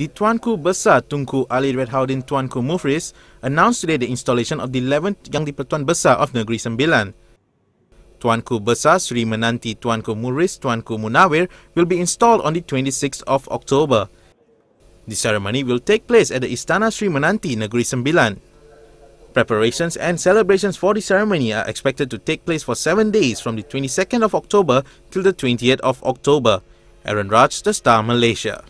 The Tuanku Besar Tunku Ali Redhaudin Tuanku Muhriz announced today the installation of the 11th Yang di-Pertuan Besar of Negeri Sembilan. Tuanku Besar Sri Menanti Tuanku Muhriz Tuanku Munawir will be installed on the 26th of October. The ceremony will take place at the Istana Sri Menanti Negeri Sembilan. Preparations and celebrations for the ceremony are expected to take place for seven days from the 22nd of October till the 20th of October. Aaron Raj, The Star, Malaysia.